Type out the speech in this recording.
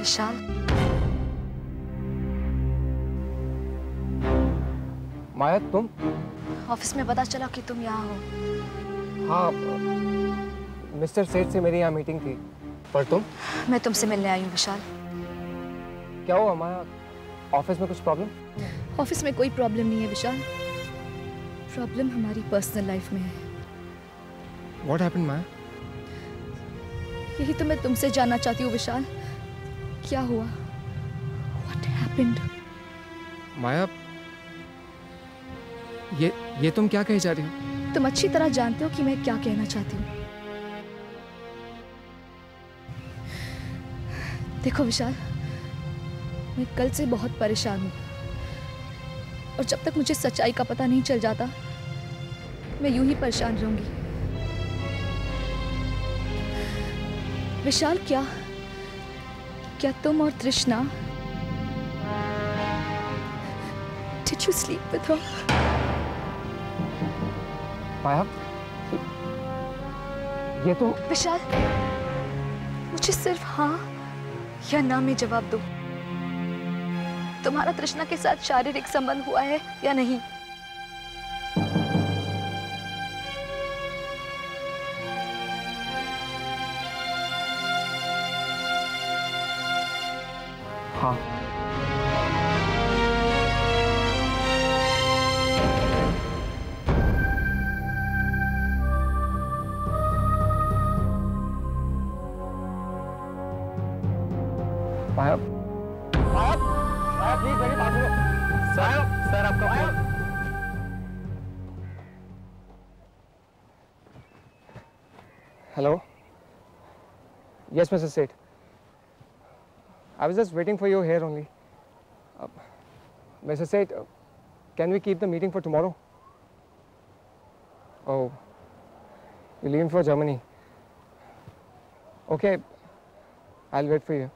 विशाल माया तुम ऑफ़िस में पता चला कि तुम यहाँ हो हाँ मिस्टर सेठ से मेरी यहाँ मीटिंग थी पर तुम मैं तुमसे मिलने आई हूँ विशाल क्या हुआ माया ऑफ़िस में कुछ प्रॉब्लम ऑफ़िस में कोई प्रॉब्लम नहीं है विशाल प्रॉब्लम हमारी पर्सनल लाइफ में है व्हाट हैपेंड माया यही तो मैं तुमसे जानना चाहती हूँ विशाल क्या हुआ? व्हाट हैपेंड माया ये ये तुम क्या कही जा रही हो? तुम अच्छी तरह जानते हो कि मैं क्या कहना चाहती हूँ। देखो विशाल मैं कल से बहुत परेशान हूँ। और जब तक मुझे सच्चाई का पता नहीं चल जाता मैं यूँ ही परेशान रहूँगी। विशाल क्या क्या तुम और तृष्णा? Did you sleep with her? माया ये तो विशाल मुझे सिर्फ़ हाँ या ना में जवाब दो। तुम्हारा तृष्णा के साथ शारीरिक संबंध हुआ है या नहीं? हाँ। मेरी बात सर आपका hello? Yes mister Seth. I was just waiting for you here only. Uh, Mr. Seth, uh, can we keep the meeting for tomorrow? Oh, you're leaving for Germany. Okay, I'll wait for you.